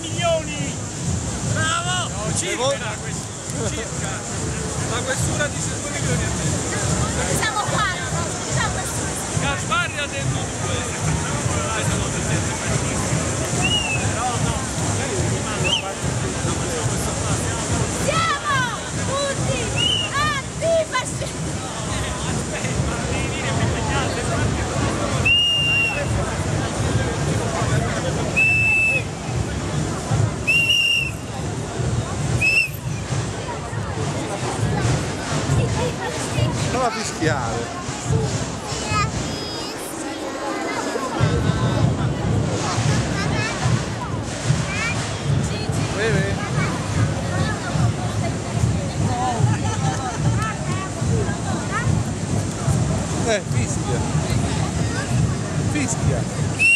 milioni! Bravo! No, circa circa. La questura dice 2 milioni a me. Siamo diciamo questo. Gasparri ha detto 2. Non a fischiare. Vedi? Eh, fischia. Fischia.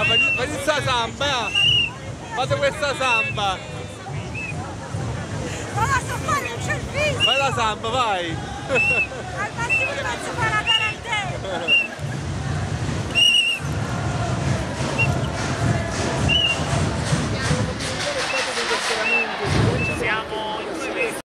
Yeah, fai, fai questa samba, eh. Fate questa samba. Non la so fare, non c'è il fischio! Fai la samba, vai.